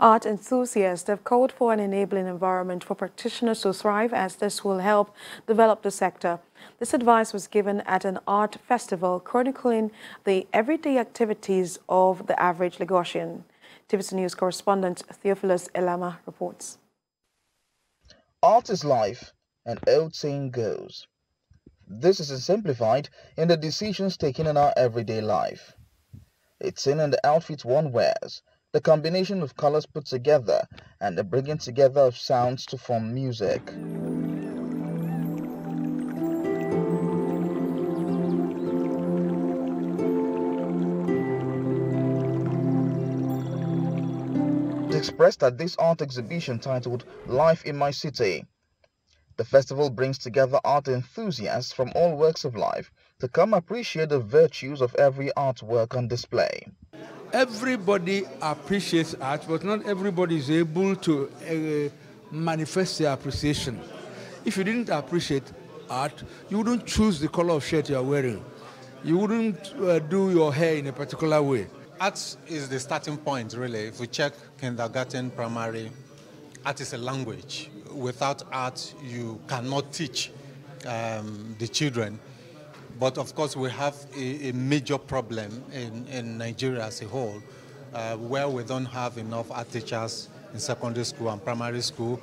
Art enthusiasts have called for an enabling environment for practitioners to thrive as this will help develop the sector. This advice was given at an art festival chronicling the everyday activities of the average Lagosian. TVC News correspondent Theophilus Elama reports. Art is life, an old saying goes. This is simplified in the decisions taken in our everyday life. It's in the outfits one wears, the combination of colors put together, and the bringing together of sounds to form music. expressed at this art exhibition titled Life in My City. The festival brings together art enthusiasts from all walks of life to come appreciate the virtues of every artwork on display. Everybody appreciates art, but not everybody is able to uh, manifest their appreciation. If you didn't appreciate art, you wouldn't choose the color of shirt you are wearing. You wouldn't uh, do your hair in a particular way. Art is the starting point, really. If we check kindergarten, primary, art is a language. Without art, you cannot teach um, the children. But of course, we have a, a major problem in, in, Nigeria as a whole, uh, where we don't have enough art teachers in secondary school and primary school.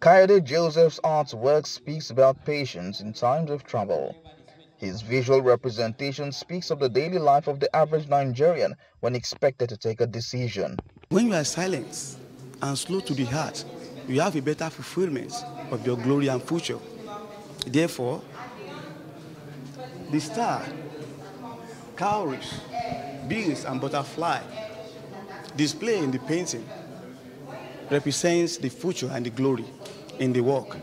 Kayode Joseph's artwork speaks about patience in times of trouble. His visual representation speaks of the daily life of the average Nigerian when expected to take a decision. When you are silent and slow to the heart, you have a better fulfillment of your glory and future. Therefore, the star, cowries, bees, and butterfly display in the painting represents the future and the glory in the work.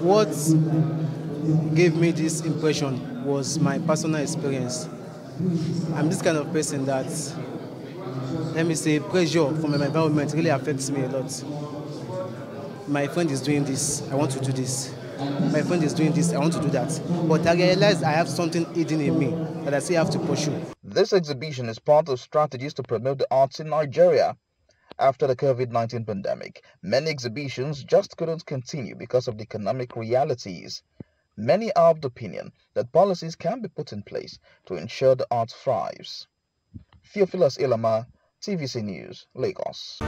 What gave me this impression was my personal experience. I'm this kind of person that, let me say, pressure from my environment really affects me a lot. My friend is doing this, I want to do this. My friend is doing this, I want to do that. But I realized I have something hidden in me that I still have to pursue. This exhibition is part of strategies to promote the arts in Nigeria. After the COVID-19 pandemic, many exhibitions just couldn't continue because of the economic realities. Many are of the opinion that policies can be put in place to ensure the arts thrives. Theophilus Ilama, TVC News, Lagos.